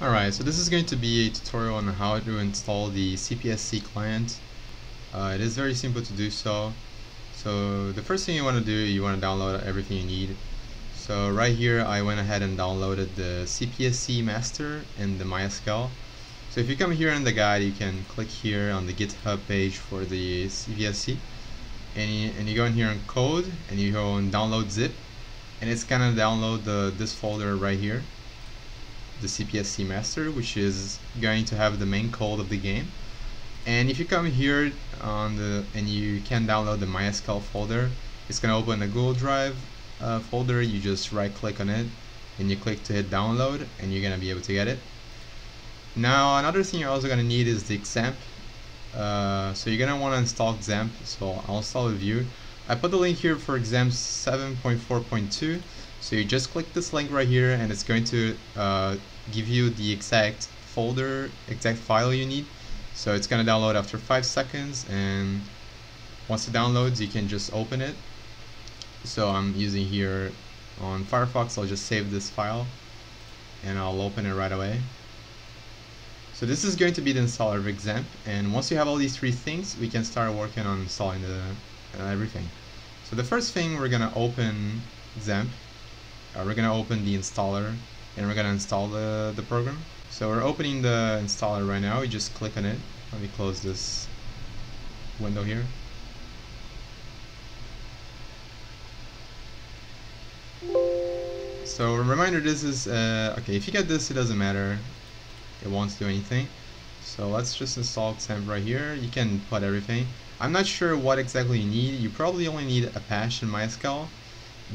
Alright, so this is going to be a tutorial on how to install the CPSC client. Uh, it is very simple to do so. So the first thing you want to do, you want to download everything you need. So right here I went ahead and downloaded the CPSC master and the MySQL. So if you come here in the guide, you can click here on the GitHub page for the CPSC. And you, and you go in here on code and you go and download zip. And it's gonna download the, this folder right here the CPSC master which is going to have the main code of the game. And if you come here on the and you can download the MySQL folder it's gonna open a Google Drive uh, folder. You just right click on it and you click to hit download and you're gonna be able to get it. Now another thing you're also gonna need is the XAMPP. Uh, so you're gonna want to install XAMPP so I'll install a view I put the link here for XAMPP 7.4.2 so you just click this link right here and it's going to uh, give you the exact folder, exact file you need. So it's going to download after 5 seconds and once it downloads you can just open it. So I'm using here on Firefox, I'll just save this file and I'll open it right away. So this is going to be the installer of XAMPP and once you have all these three things we can start working on installing the, uh, everything. So the first thing we're going to open XAMPP uh, we're gonna open the installer and we're gonna install the, the program. So we're opening the installer right now. We just click on it. Let me close this window here. So a reminder this is uh, okay if you get this it doesn't matter. It won't do anything. So let's just install temp right here. You can put everything. I'm not sure what exactly you need. You probably only need Apache and MySQL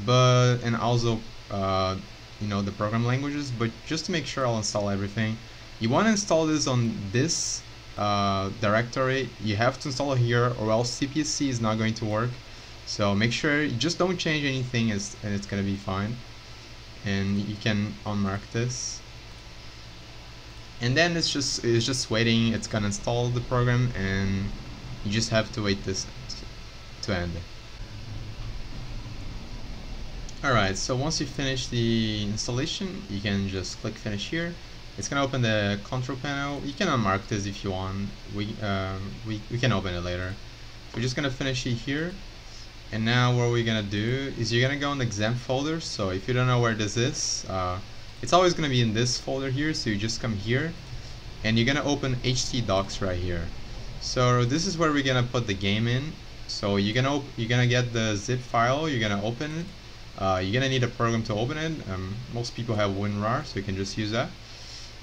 but and also uh, you know the program languages but just to make sure I'll install everything you want to install this on this uh, directory you have to install it here or else CPSC is not going to work. So make sure you just don't change anything and it's gonna be fine. And you can unmark this. And then it's just it's just waiting it's gonna install the program and you just have to wait this to end Alright, so once you finish the installation, you can just click finish here. It's gonna open the control panel. You can unmark this if you want. We, um, we, we can open it later. We're just gonna finish it here. And now what we're gonna do is you're gonna go in the XAMPP folder. So if you don't know where this is, uh, it's always gonna be in this folder here. So you just come here and you're gonna open htdocs right here. So this is where we're gonna put the game in. So you're gonna you're gonna get the zip file. You're gonna open it uh, you're gonna need a program to open it. Um, most people have WinRAR, so you can just use that.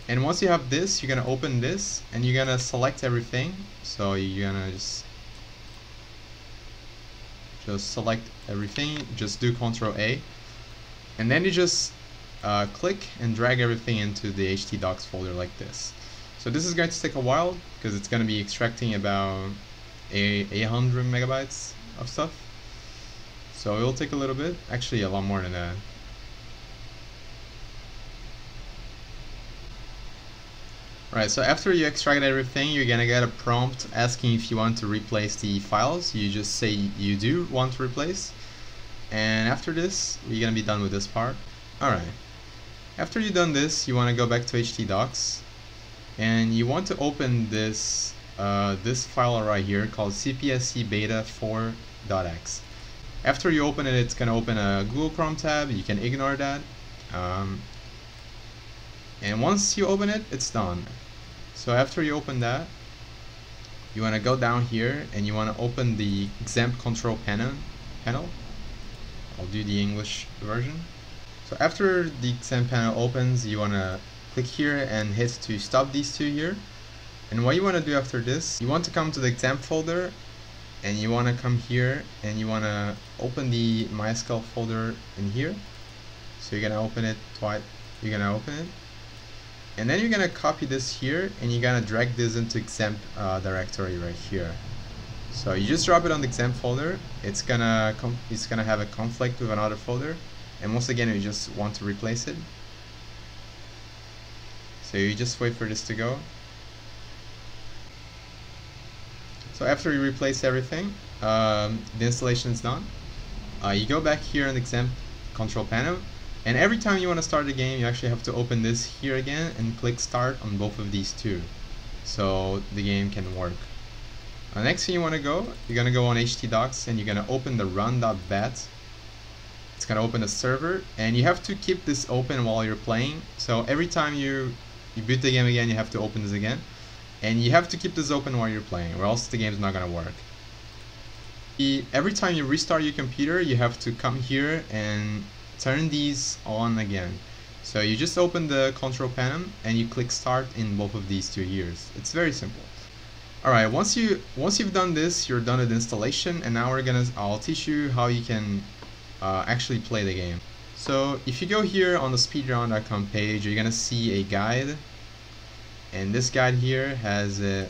And once you have this, you're gonna open this, and you're gonna select everything. So you're gonna just just select everything. Just do Control A, and then you just uh, click and drag everything into the htdocs folder like this. So this is going to take a while because it's going to be extracting about a 800 megabytes of stuff. So it will take a little bit, actually a lot more than that. Right, so after you extract everything, you're gonna get a prompt asking if you want to replace the files. You just say you do want to replace. And after this, you're gonna be done with this part. Alright. After you've done this, you wanna go back to htdocs. And you want to open this uh, this file right here called cpsc beta 4.x. After you open it, it's going to open a Google Chrome tab. You can ignore that. Um, and once you open it, it's done. So after you open that, you want to go down here and you want to open the XAMPP control panel. panel. I'll do the English version. So after the XAMPP panel opens, you want to click here and hit to stop these two here. And what you want to do after this, you want to come to the XAMPP folder and you want to come here and you want to open the MySQL folder in here. So you're gonna open it twice you're gonna open it. And then you're gonna copy this here and you're gonna drag this into XAMPP uh, directory right here. So you just drop it on the XAMPP folder. It's gonna it's gonna have a conflict with another folder. And once again you just want to replace it. So you just wait for this to go. So after you replace everything, um, the installation is done. Uh, you go back here in the XAMPP control panel And every time you want to start the game, you actually have to open this here again and click start on both of these two. So the game can work. Uh, next thing you want to go, you're going to go on htdocs and you're going to open the run.bat. It's going to open the server and you have to keep this open while you're playing. So every time you, you boot the game again, you have to open this again. And you have to keep this open while you're playing or else the game's not going to work. Every time you restart your computer, you have to come here and turn these on again. So you just open the control panel and you click start in both of these two years. It's very simple. Alright, once you once you've done this, you're done with installation and now we're gonna I'll teach you how you can uh, actually play the game. So if you go here on the speedrun.com page, you're gonna see a guide and this guide here has a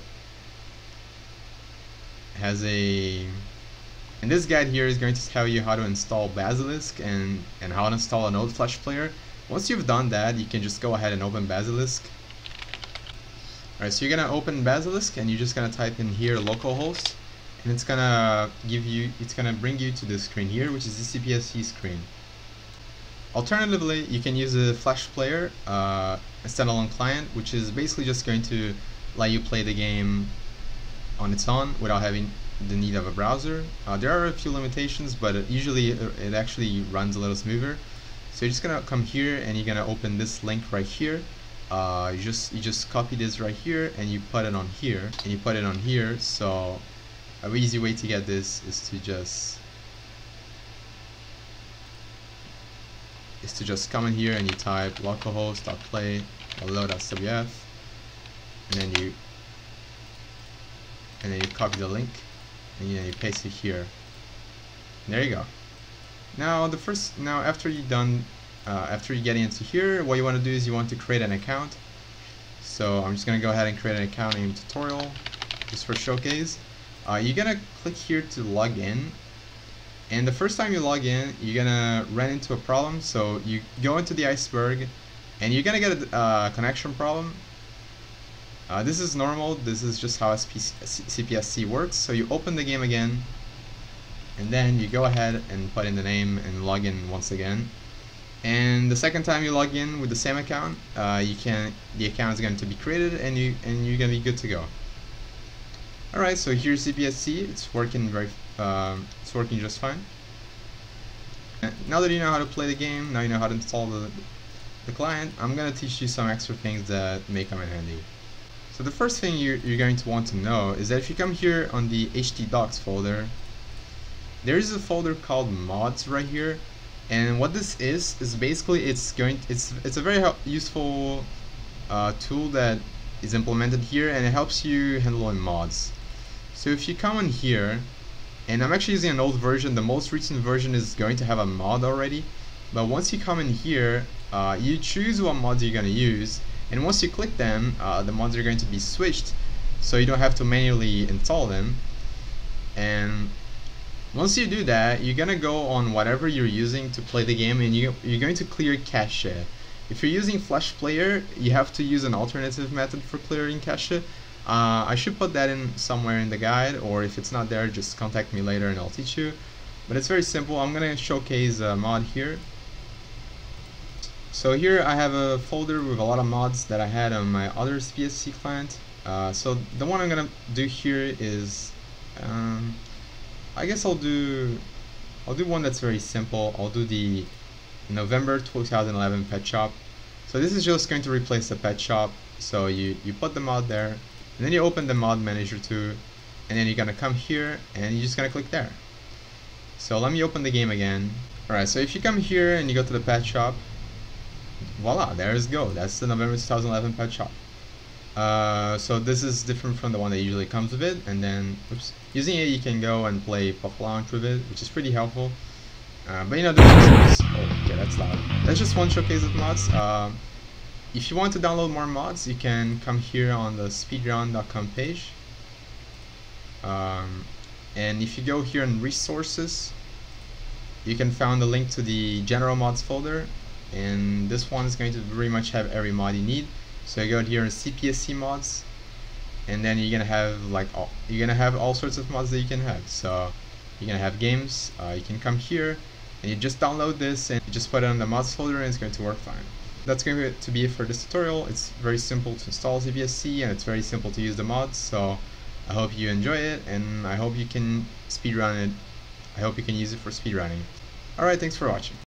has a and this guide here is going to tell you how to install Basilisk and, and how to install a Node Flash player. Once you've done that, you can just go ahead and open Basilisk. Alright, so you're gonna open Basilisk and you're just gonna type in here localhost and it's gonna give you it's gonna bring you to this screen here which is the CPSC screen. Alternatively, you can use a Flash player, uh, a standalone client, which is basically just going to let you play the game on its own without having the need of a browser. Uh, there are a few limitations, but it usually it, it actually runs a little smoother. So you're just gonna come here and you're gonna open this link right here. Uh, you just you just copy this right here and you put it on here and you put it on here. So a easy way to get this is to just is to just come in here and you type localhost.play hello.wf and then you and then you copy the link and you, you paste it here. There you go. Now the first now after you done uh, after you get into here what you want to do is you want to create an account. So I'm just gonna go ahead and create an account named tutorial just for showcase. Uh, you're gonna click here to log in. And the first time you log in you're gonna run into a problem. So you go into the iceberg and you're gonna get a uh, connection problem uh, this is normal, this is just how CPSC works. So you open the game again, and then you go ahead and put in the name and log in once again. And the second time you log in with the same account, uh, you can the account is going to be created and you and you're gonna be good to go. All right, so here's CPSC. It's working very, um, it's working just fine. Now that you know how to play the game, now you know how to install the the client. I'm gonna teach you some extra things that may come in handy. So the first thing you're, you're going to want to know is that if you come here on the htdocs folder, there is a folder called mods right here. And what this is is basically it's going it's it's a very useful uh, tool that is implemented here and it helps you handle mods. So if you come in here and I'm actually using an old version the most recent version is going to have a mod already. But once you come in here uh, you choose what mods you're going to use and once you click them uh, the mods are going to be switched so you don't have to manually install them. And once you do that you're gonna go on whatever you're using to play the game and you, you're going to clear cache. If you're using Flash Player you have to use an alternative method for clearing cache. Uh, I should put that in somewhere in the guide or if it's not there just contact me later and I'll teach you. But it's very simple. I'm gonna showcase a mod here so here I have a folder with a lot of mods that I had on my other CPSC client. Uh, so the one I'm gonna do here is, um, I guess I'll do, I'll do one that's very simple. I'll do the November 2011 pet shop. So this is just going to replace the pet shop. So you, you put the mod there, and then you open the mod manager too, and then you're gonna come here, and you're just gonna click there. So let me open the game again. Alright, so if you come here and you go to the pet shop, voila, there's go. That's the November 2011 pet shop. Uh, so this is different from the one that usually comes with it, and then oops, using it you can go and play Puffle Launch with it, which is pretty helpful. Uh, but you know, this is, oh, that's loud. That's just one showcase of mods. Uh, if you want to download more mods, you can come here on the speedrun.com page. Um, and if you go here in resources, you can find the link to the general mods folder and this one is going to very much have every mod you need so you go here in CPSC mods and then you're gonna have like all, you're gonna have all sorts of mods that you can have so you're gonna have games uh, you can come here and you just download this and you just put it on the mods folder and it's going to work fine. That's going to be it for this tutorial. It's very simple to install CPSC and it's very simple to use the mods, so I hope you enjoy it and I hope you can speedrun it. I hope you can use it for speedrunning. Alright, thanks for watching.